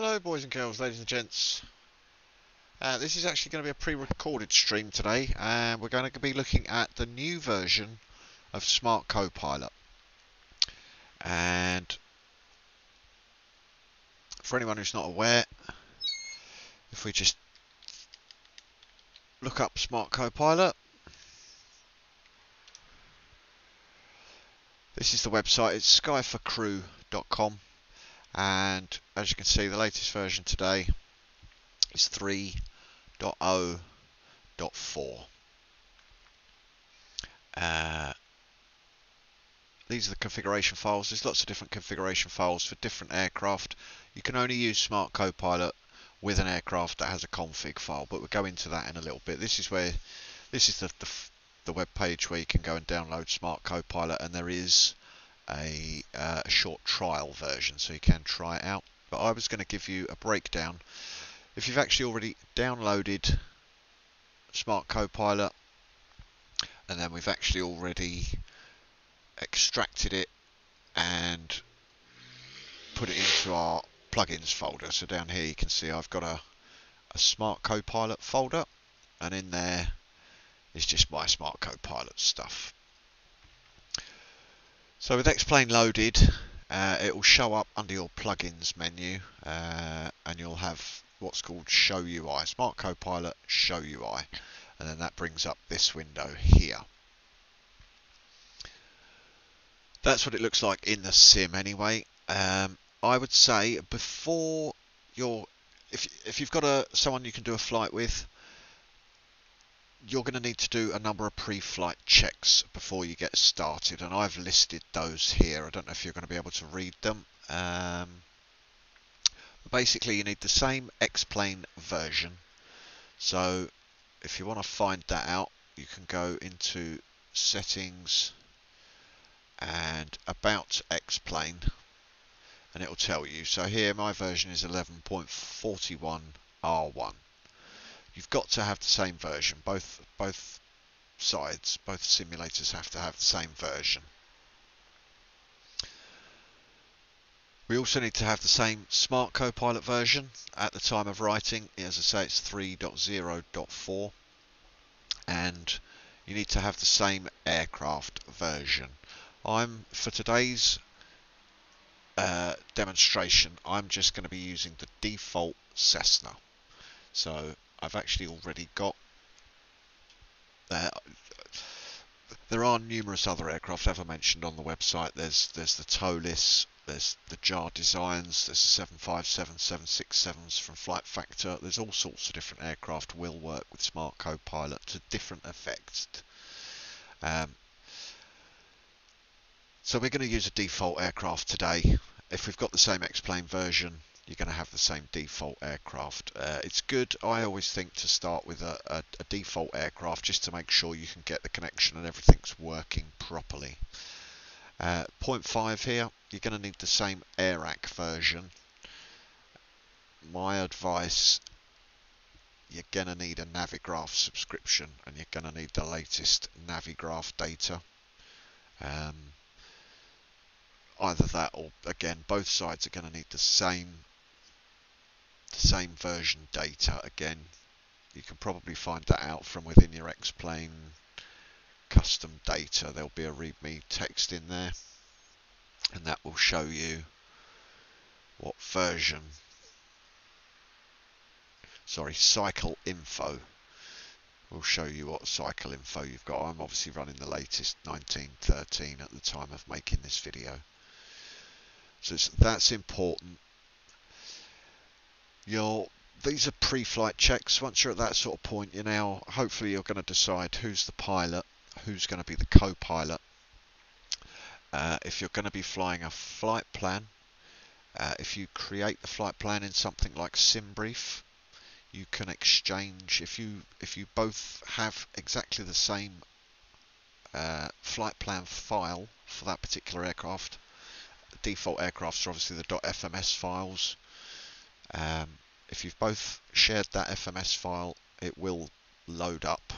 Hello boys and girls, ladies and gents. Uh, this is actually going to be a pre-recorded stream today and we're going to be looking at the new version of Smart Copilot. And for anyone who's not aware, if we just look up Smart Copilot, this is the website, it's sky4crew.com and as you can see the latest version today is 3.0.4 uh, these are the configuration files. There's lots of different configuration files for different aircraft. You can only use smart copilot with an aircraft that has a config file but we'll go into that in a little bit. This is where this is the, the, the web page where you can go and download smart copilot and there is a, uh, a short trial version so you can try it out. But I was going to give you a breakdown. If you've actually already downloaded Smart Copilot and then we've actually already extracted it and put it into our plugins folder. So down here you can see I've got a, a Smart Copilot folder and in there is just my Smart Copilot stuff. So with X-Plane loaded, uh, it will show up under your plugins menu uh, and you'll have what's called Show UI, Smart Copilot Show UI. And then that brings up this window here. That's what it looks like in the sim anyway. Um, I would say before you're, if, if you've got a someone you can do a flight with, you're going to need to do a number of pre-flight checks before you get started and I've listed those here. I don't know if you're going to be able to read them. Um, basically you need the same X-plane version. So if you want to find that out you can go into settings and about X-plane and it will tell you. So here my version is 11.41 R1 you've got to have the same version. Both both sides, both simulators have to have the same version. We also need to have the same Smart Copilot version at the time of writing. As I say, it's 3.0.4 and you need to have the same aircraft version. I'm for today's uh, demonstration, I'm just going to be using the default Cessna. So I've actually already got uh, there are numerous other aircraft ever mentioned on the website. There's there's the ToLiss, there's the JAR Designs, there's the 757, 767s from Flight Factor. There's all sorts of different aircraft will work with Smart Copilot to different effects. Um, so we're going to use a default aircraft today. If we've got the same X-Plane version, you're going to have the same default aircraft. Uh, it's good, I always think, to start with a, a, a, default aircraft just to make sure you can get the connection and everything's working properly. Uh, point 5 here, you're going to need the same AIRAC version. My advice, you're going to need a Navigraph subscription and you're going to need the latest Navigraph data. Um, either that or again both sides are going to need the same the same version data again. You can probably find that out from within your X-Plane custom data. There'll be a readme text in there and that will show you what version sorry cycle info will show you what cycle info you've got. I'm obviously running the latest 1913 at the time of making this video. So that's important you're these are pre-flight checks. Once you're at that sort of point, you're now hopefully you're going to decide who's the pilot, who's going to be the co-pilot. Uh, if you're going to be flying a flight plan, uh, if you create the flight plan in something like SimBrief, you can exchange. If you if you both have exactly the same uh, flight plan file for that particular aircraft, default aircrafts are obviously the .fms files. Um, if you've both shared that FMS file, it will load up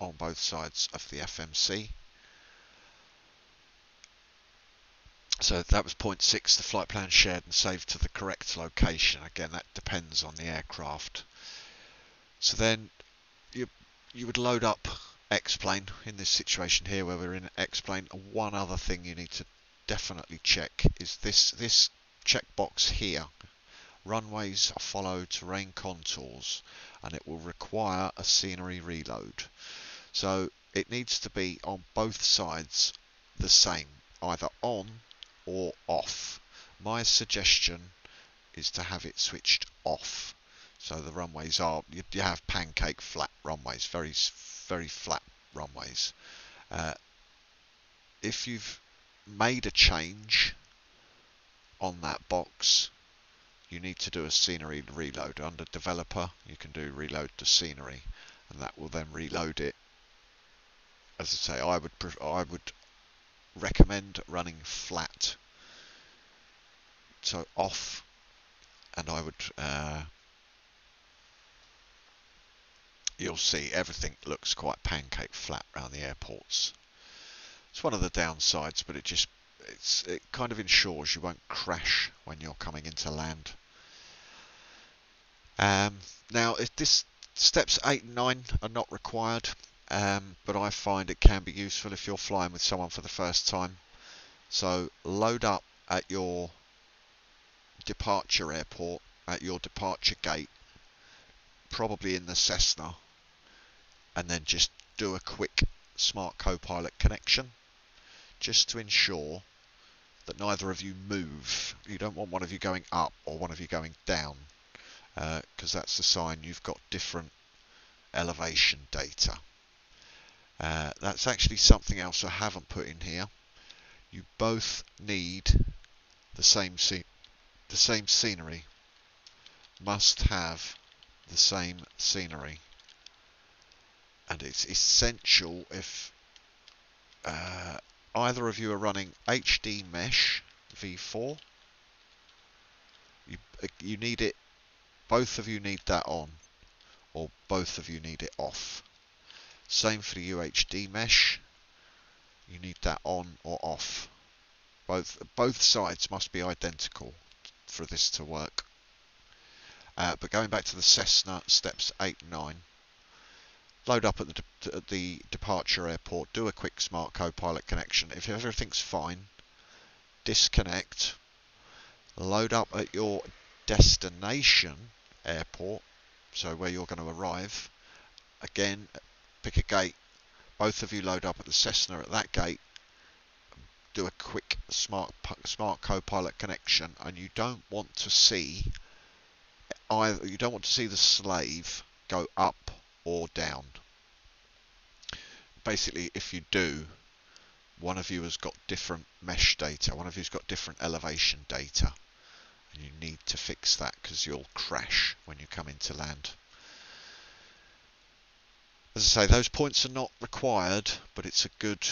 on both sides of the FMC. So that was point six, the flight plan shared and saved to the correct location. Again, that depends on the aircraft. So then you you would load up X-plane in this situation here where we're in X-plane. One other thing you need to definitely check is this this checkbox here. Runways follow terrain contours and it will require a scenery reload. So it needs to be on both sides the same, either on or off. My suggestion is to have it switched off. So the runways are, you, you have pancake flat runways, very, very flat runways. Uh, if you've made a change on that box, you need to do a scenery reload. Under developer, you can do reload to scenery, and that will then reload it. As I say, I would I would recommend running flat, so off, and I would. Uh, you'll see everything looks quite pancake flat around the airports. It's one of the downsides, but it just it's it kind of ensures you won't crash when you're coming into land. Um, now, if this steps eight and nine are not required, um, but I find it can be useful if you're flying with someone for the first time. So load up at your departure airport, at your departure gate, probably in the Cessna, and then just do a quick smart co-pilot connection just to ensure that neither of you move. You don't want one of you going up or one of you going down because uh, that's the sign you've got different elevation data. Uh, that's actually something else I haven't put in here. You both need the same the same scenery. Must have the same scenery, and it's essential if uh, either of you are running HD Mesh V4. You, uh, you need it, both of you need that on, or both of you need it off. Same for the UHD Mesh, you need that on or off. Both, both sides must be identical for this to work. Uh, but going back to the Cessna steps 8 and 9, load up at the, at the departure airport, do a quick smart co-pilot connection. If everything's fine, disconnect, load up at your destination airport, so where you're going to arrive. Again, pick a gate. Both of you load up at the Cessna at that gate. Do a quick smart smart co-pilot connection, and you don't want to see either. You don't want to see the slave go up or down. Basically, if you do, one of you has got different mesh data, one of you's got different elevation data, and you need to fix that because you'll crash when you come into land. As I say, those points are not required, but it's a good,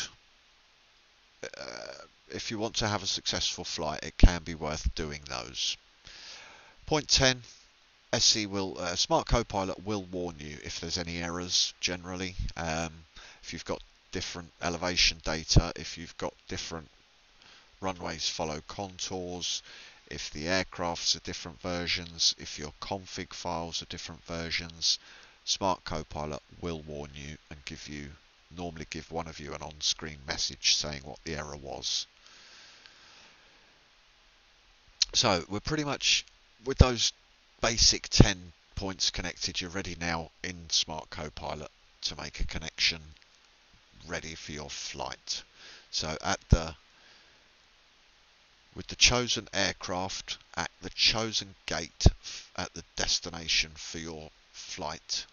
uh, if you want to have a successful flight, it can be worth doing those. Point 10, SC will uh, Smart Copilot will warn you if there's any errors generally. Um, if you've got different elevation data, if you've got different runways follow contours, if the aircrafts are different versions, if your config files are different versions, Smart Copilot will warn you and give you normally give one of you an on-screen message saying what the error was. So we're pretty much with those basic 10 points connected, you're ready now in Smart Copilot to make a connection ready for your flight. So at the with the chosen aircraft at the chosen gate at the destination for your flight,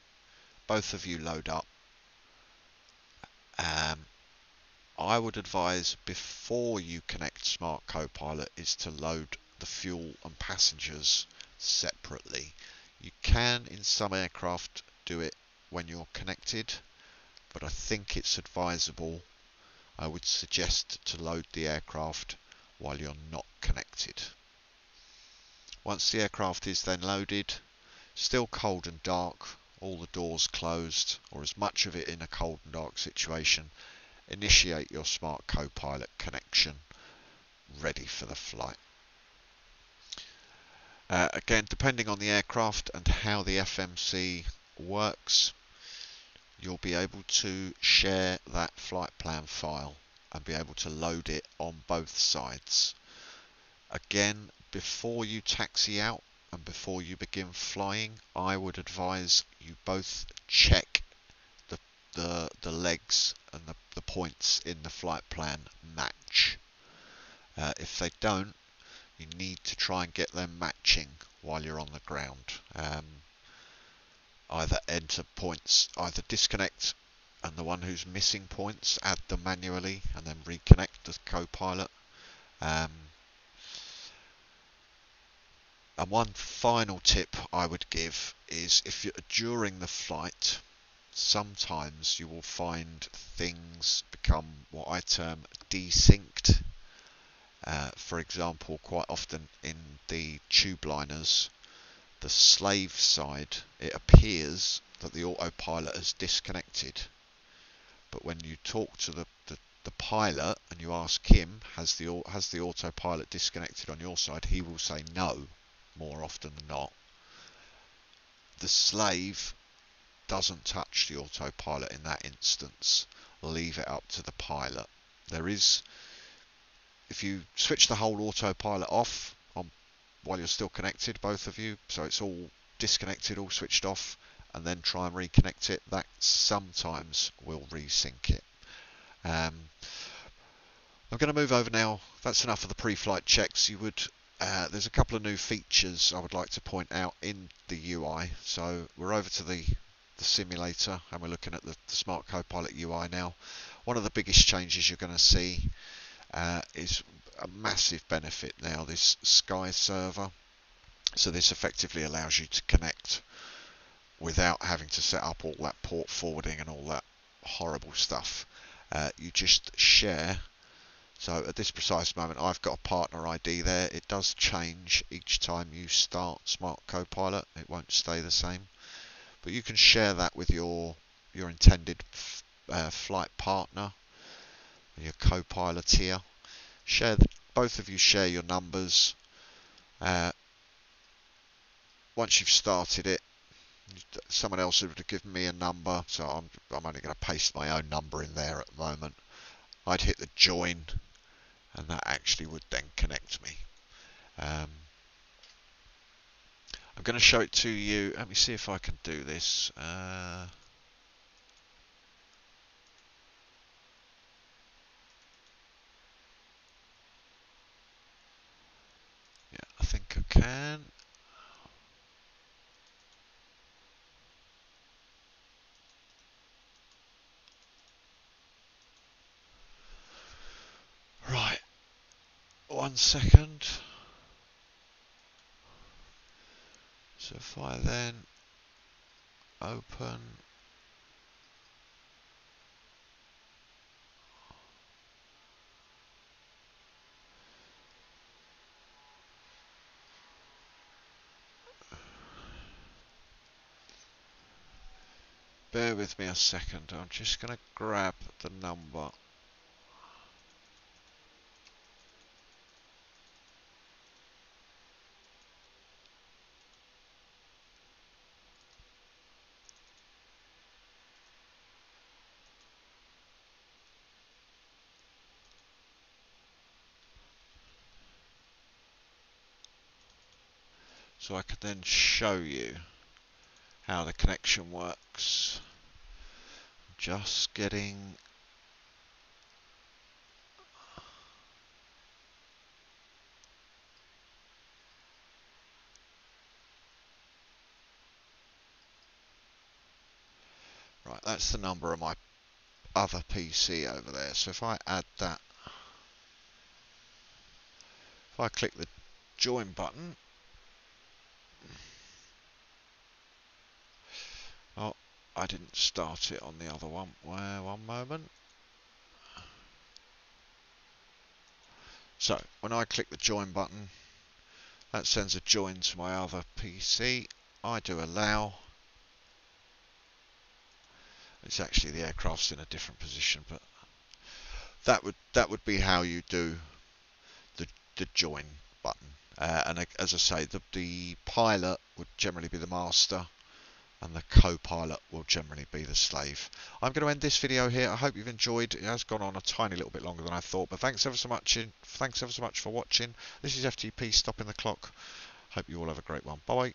both of you load up. Um, I would advise before you connect Smart Copilot is to load the fuel and passengers separately. You can in some aircraft do it when you're connected, but I think it's advisable. I would suggest to load the aircraft while you're not connected. Once the aircraft is then loaded, still cold and dark, all the doors closed, or as much of it in a cold and dark situation, initiate your smart co-pilot connection ready for the flight. Uh, again, depending on the aircraft and how the FMC works, you'll be able to share that flight plan file and be able to load it on both sides. Again, before you taxi out and before you begin flying, I would advise you both check the, the, the legs and the, the points in the flight plan match. Uh, if they don't, you need to try and get them matching while you're on the ground. Um, either enter points, either disconnect and the one who's missing points, add them manually and then reconnect the co-pilot. Um, and one final tip I would give is if you're during the flight, sometimes you will find things become what I term desynced. Uh, for example, quite often in the tube liners, the slave side, it appears that the autopilot has disconnected. But when you talk to the, the, the pilot and you ask him, has the has the autopilot disconnected on your side? He will say no, more often than not. The slave doesn't touch the autopilot in that instance. Leave it up to the pilot. There is, if you switch the whole autopilot off, um, while you're still connected, both of you. So it's all disconnected, all switched off, and then try and reconnect it. That sometimes will resync it. Um, I'm going to move over now. That's enough of the pre-flight checks. You would uh, there's a couple of new features I would like to point out in the UI. So we're over to the, the simulator and we're looking at the, the Smart Copilot UI now. One of the biggest changes you're going to see uh, is a massive benefit now, this Sky server. So this effectively allows you to connect without having to set up all that port forwarding and all that horrible stuff. Uh, you just share. So at this precise moment, I've got a partner ID there. It does change each time you start Smart Copilot. It won't stay the same. But you can share that with your your intended uh, flight partner, your co-pilot here share the, both of you share your numbers uh, once you've started it someone else would have given me a number so I'm, I'm only going to paste my own number in there at the moment. I'd hit the join and that actually would then connect me. Um, I'm going to show it to you. Let me see if I can do this. Uh, think I can. Right, one second. So if I then open bear with me a second. I'm just going to grab the number. So I can then show you how the connection works. Just getting Right, that's the number of my other PC over there. So if I add that, if I click the join button, I didn't start it on the other one. Where, one moment. So, when I click the join button, that sends a join to my other PC. I do allow. It's actually the aircraft's in a different position, but that would that would be how you do the the join button. Uh, and uh, as I say, the, the pilot would generally be the master and the co-pilot will generally be the slave. I'm going to end this video here. I hope you've enjoyed. It has gone on a tiny little bit longer than I thought, but thanks ever so much. In, thanks ever so much for watching. This is FTP stopping the clock. Hope you all have a great one. Bye. -bye.